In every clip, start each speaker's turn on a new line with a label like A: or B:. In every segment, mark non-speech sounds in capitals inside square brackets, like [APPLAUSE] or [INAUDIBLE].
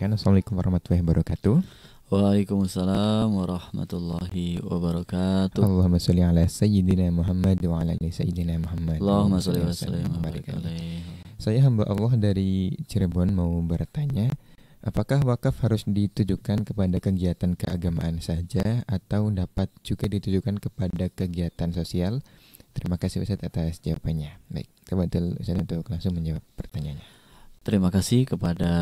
A: wabarakatuh. Assalamualaikum warahmatullahi wabarakatuh.
B: Waalaikumsalam warahmatullahi wabarakatuh.
A: Allahumma sholli ala sayyidina Muhammad wa ala ali sayyidina Muhammad.
B: Allahumma sholli wa sallim.
A: Saya hamba Allah dari Cirebon mau bertanya, apakah wakaf harus ditujukan kepada kegiatan keagamaan saja atau dapat juga ditujukan kepada kegiatan sosial? Terima kasih Ustaz atas jawabannya. Baik, kebetulan Ustaz untuk langsung menjawab pertanyaannya.
B: Terima kasih kepada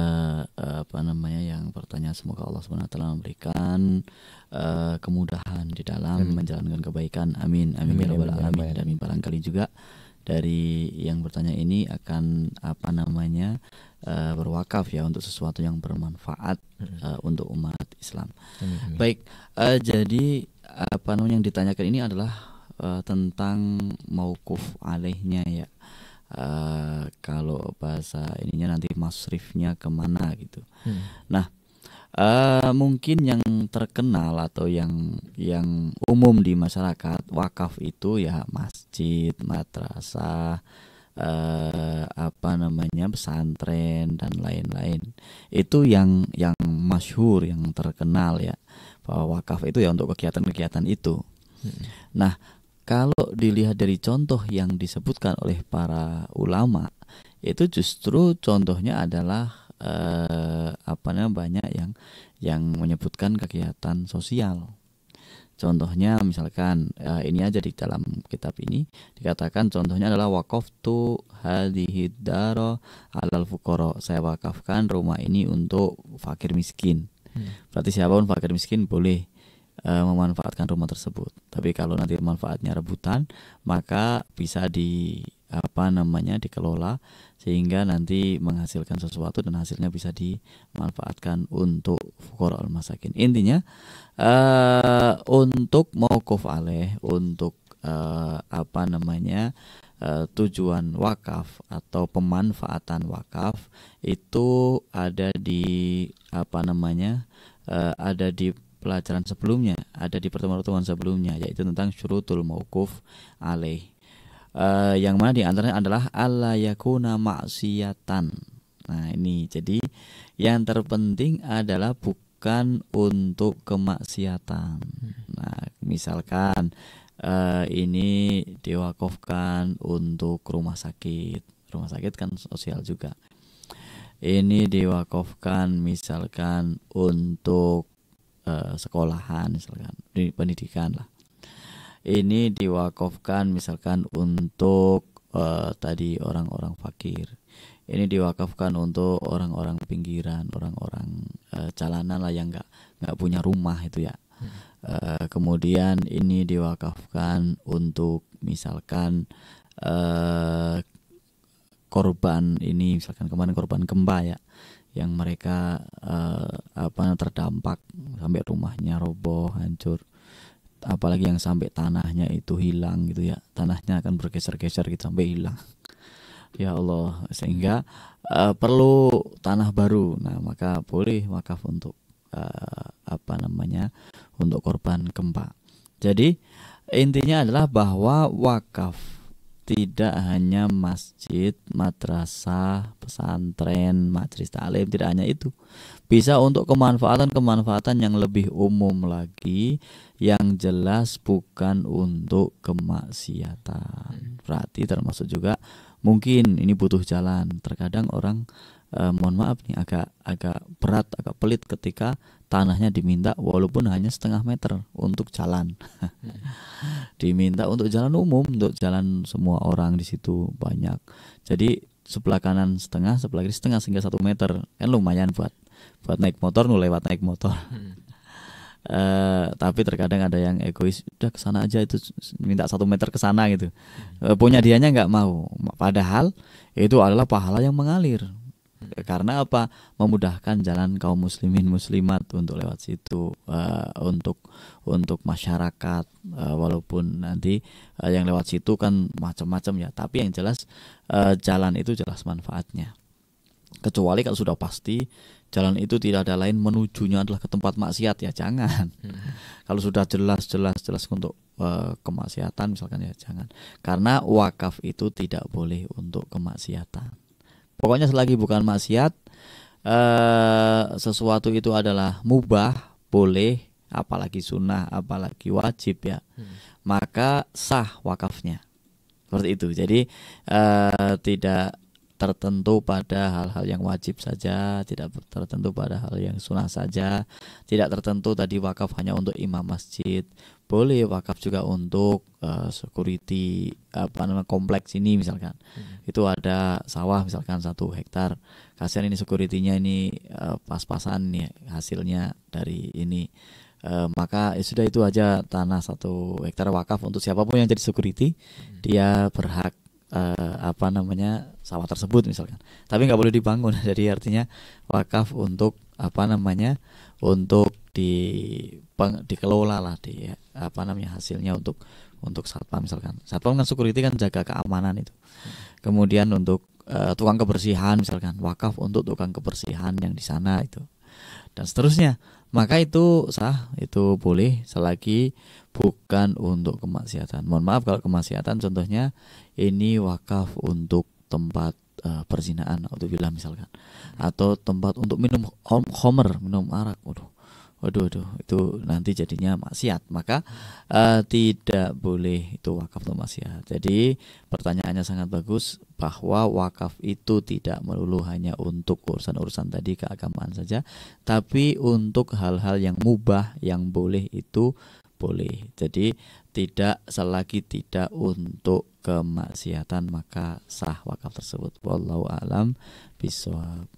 B: eh, apa namanya yang bertanya semoga Allah SWT memberikan eh, kemudahan di dalam
A: Amin.
B: menjalankan kebaikan. Amin. Amin,
A: Amin,
B: ya rabbal
A: amin, ya
B: alamin.
A: rabbal
B: Dan barangkali juga dari yang bertanya ini akan apa namanya eh, berwakaf ya untuk sesuatu yang bermanfaat eh, untuk umat Islam.
A: Amin, amin.
B: Baik, eh, jadi apa namanya yang ditanyakan ini adalah eh, tentang maukuf alaihnya ya. Eh, kalau bahasa ininya nanti masrifnya ke mana gitu.
A: Hmm.
B: Eh, mungkin yang terkenal atau yang yang umum di masyarakat wakaf itu ya masjid, madrasah, eh, apa namanya pesantren dan lain-lain. Itu yang yang masyhur, yang terkenal ya bahwa wakaf itu ya untuk kegiatan-kegiatan itu.
A: Hmm.
B: Nah, kalau dilihat dari contoh yang disebutkan oleh para ulama, itu justru contohnya adalah eh, apa namanya banyak yang yang menyebutkan kegiatan sosial. Contohnya misalkan eh, ini aja di dalam kitab ini dikatakan contohnya adalah wakaf tu hadhihi daro alal fuqara. Saya wakafkan rumah ini untuk fakir miskin.
A: Hmm.
B: Berarti siapa pun fakir miskin boleh eh, memanfaatkan rumah tersebut. Tapi kalau nanti manfaatnya rebutan, maka bisa di apa namanya dikelola sehingga nanti menghasilkan sesuatu dan hasilnya bisa dimanfaatkan untuk fuqara al masakin. Intinya eh untuk mauquf alaih untuk eh, apa namanya eh, tujuan wakaf atau pemanfaatan wakaf itu ada di apa namanya eh, ada di pelajaran sebelumnya, ada di pertemuan-pertemuan sebelumnya yaitu tentang syurutul mauquf alaih. Eh, yang mana di antaranya adalah alla yakuna maksiatan. Nah, ini jadi yang terpenting adalah bukan untuk kemaksiatan. Nah, misalkan eh, ini diwakafkan untuk rumah sakit. Rumah sakit kan sosial juga. Ini diwakafkan misalkan untuk sekolahan misalkan di pendidikan lah. Ini diwakafkan misalkan untuk eh, tadi orang-orang fakir. Ini diwakafkan untuk orang-orang pinggiran, orang-orang eh, jalanan lah yang nggak nggak punya rumah itu ya. Eh, kemudian ini diwakafkan untuk misalkan eh, korban ini misalkan kemarin korban gempa ya yang mereka eh, apa terdampak sampai rumahnya roboh hancur. Apalagi yang sampai tanahnya itu hilang gitu ya. Tanahnya akan bergeser-geser gitu sampai hilang. [LAUGHS] Ya Allah sehingga eh, perlu tanah baru. Nah maka boleh wakaf untuk eh, apa namanya untuk korban gempa. Jadi intinya adalah bahwa wakaf tidak hanya masjid, madrasah, pesantren, majelis taklim, tidak hanya itu. Bisa untuk kemanfaatan-kemanfaatan yang lebih umum lagi yang jelas bukan untuk kemaksiatan. Berarti termasuk juga mungkin ini butuh jalan. Terkadang orang eh, mohon maaf nih agak agak berat, agak pelit ketika tanahnya diminta walaupun hanya setengah meter untuk jalan. [LAUGHS] diminta untuk jalan umum, untuk jalan semua orang di situ banyak. Jadi sebelah kanan setengah, sebelah kiri setengah sehingga satu meter kan lumayan buat buat naik motor nu lewat naik motor. [LAUGHS] Eh, tapi terkadang ada yang egois, udah ke sana aja itu minta satu meter ke sana gitu. Eh, punya dianya nggak mau. Padahal itu adalah pahala yang mengalir. Karena apa? Memudahkan jalan kaum muslimin muslimat untuk lewat situ, eh, untuk untuk masyarakat. Eh, walaupun nanti eh, yang lewat situ kan macam-macam ya. Tapi yang jelas eh, jalan itu jelas manfaatnya. Kecuali kalau sudah pasti jalan itu tidak ada lain menujunya adalah ke tempat maksiat ya jangan. Kalau sudah jelas jelas jelas untuk eh, kemaksiatan misalkan ya jangan. Karena wakaf itu tidak boleh untuk kemaksiatan. Pokoknya selagi bukan maksiat eh, sesuatu itu adalah mubah boleh apalagi sunnah apalagi wajib ya hmm. maka sah wakafnya seperti itu jadi eh, tidak tertentu pada hal-hal yang wajib saja, tidak tertentu pada hal yang sunnah saja, tidak tertentu tadi wakaf hanya untuk imam masjid, boleh wakaf juga untuk uh, security apa namanya kompleks ini misalkan, hmm. itu ada sawah misalkan satu hektar, kasihan ini securitynya ini uh, pas-pasan nih hasilnya dari ini. Uh, maka ya sudah itu aja tanah satu hektar wakaf untuk siapa pun yang jadi security hmm. dia berhak uh, apa namanya sawah tersebut misalkan. Tapi nggak boleh dibangun. [LAUGHS] Jadi artinya wakaf untuk apa namanya untuk di peng, dikelola lah di apa namanya hasilnya untuk untuk satpam misalkan. Satpam kan security kan jaga keamanan itu. Kemudian untuk uh, tukang kebersihan misalkan. Wakaf untuk tukang kebersihan yang di sana itu dan seterusnya. Maka itu sah itu boleh selagi bukan untuk kemaksiatan. Mohon maaf kalau kemaksiatan contohnya ini wakaf untuk tempat uh, perzinaan atau misalkan. Atau tempat untuk minum homer minum arak waduh waduh waduh itu nanti jadinya maksiat. Maka uh, tidak boleh itu wakaf untuk maksiat. Jadi pertanyaannya sangat bagus bahwa wakaf itu tidak melulu hanya untuk urusan-urusan tadi keagamaan saja tapi untuk hal-hal yang mubah yang boleh itu boleh. Jadi tidak selagi tidak untuk kemaksiatan maka sah wakaf tersebut. Wallahu alam bisawab